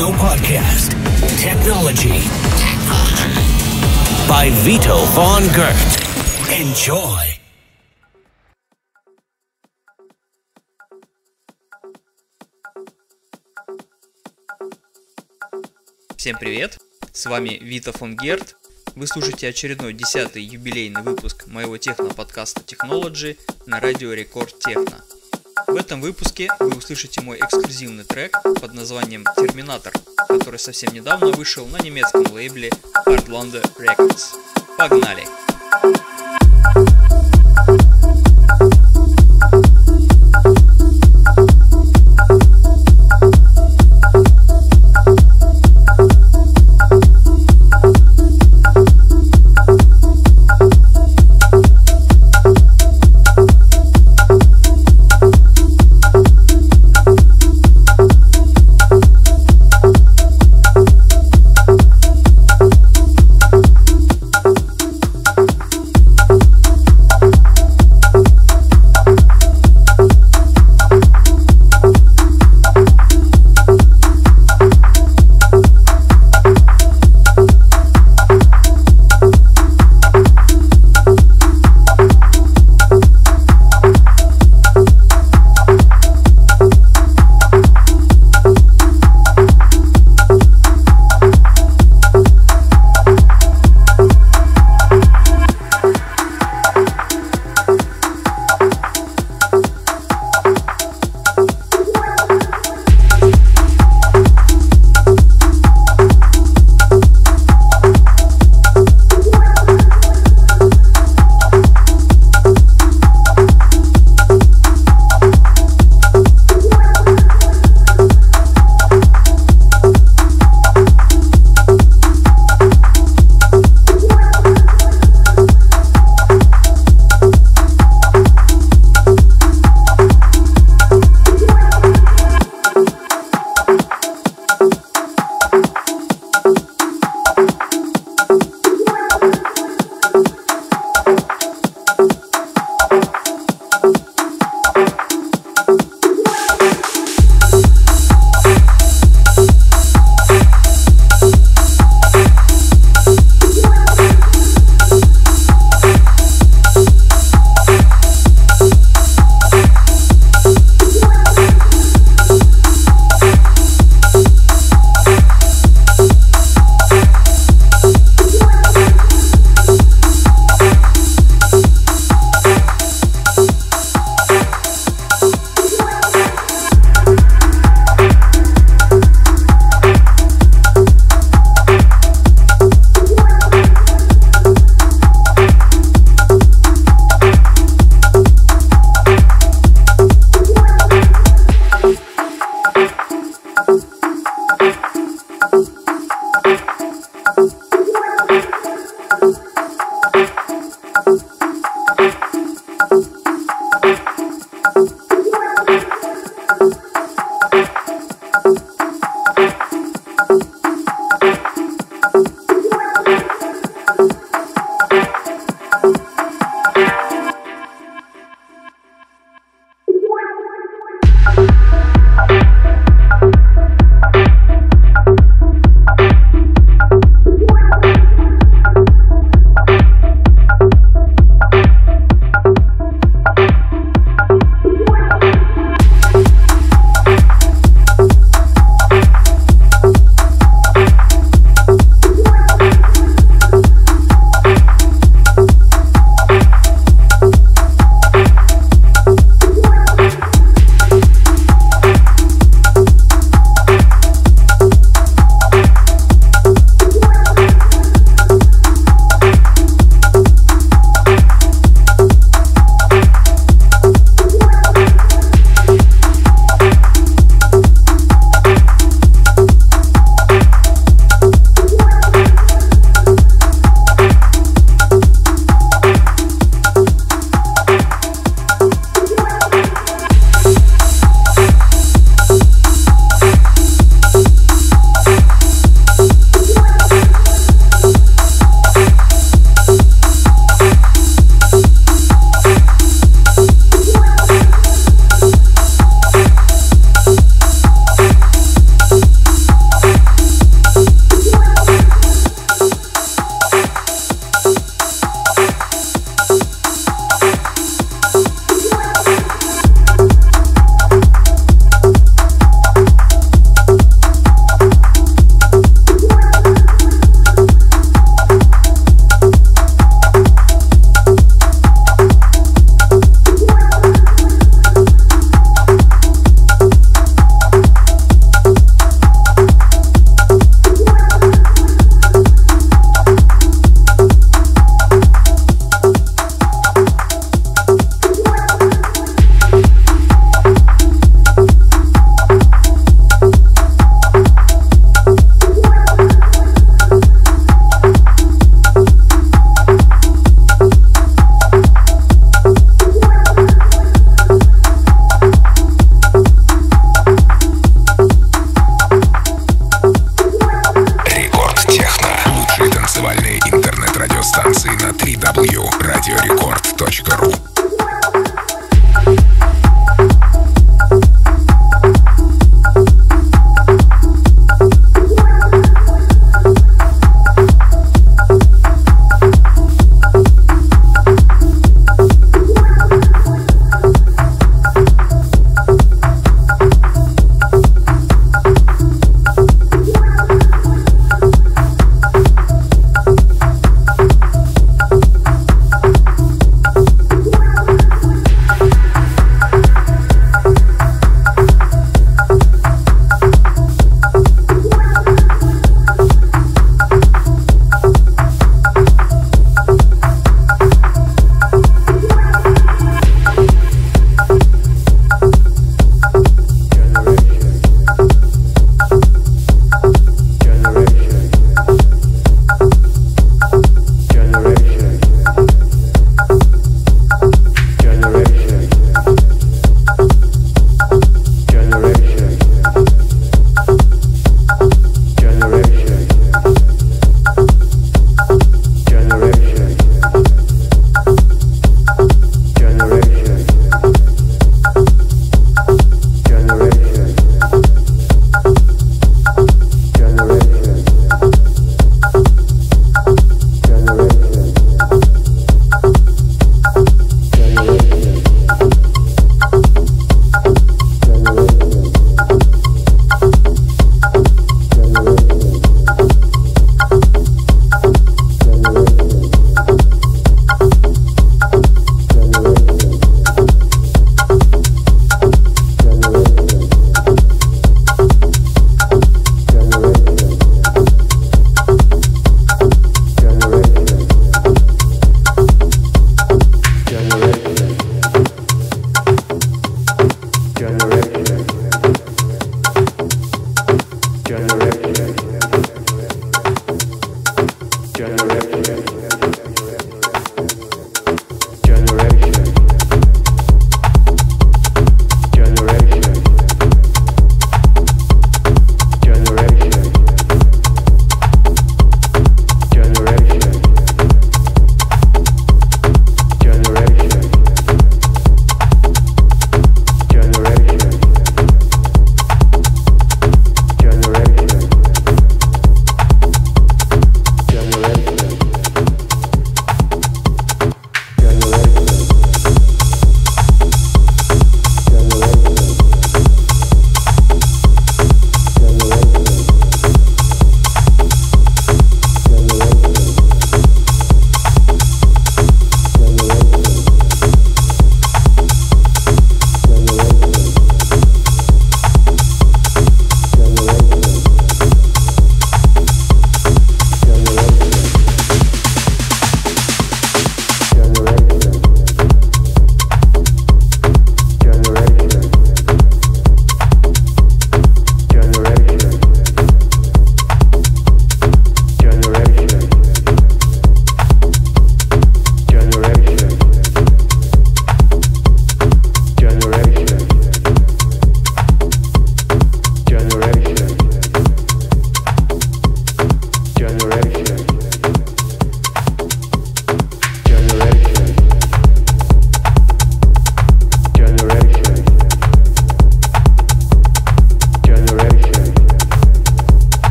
Techno Podcast. Technology. By Vito Von Gert. Enjoy. Всем привет! С вами Вита фон Герт. Вы слушаете очередной десятый юбилейный выпуск моего техно-подкаста Technology на радио Рекорд Техно. В этом выпуске вы услышите мой эксклюзивный трек под названием «Терминатор», который совсем недавно вышел на немецком лейбле Hardlander Records. Погнали!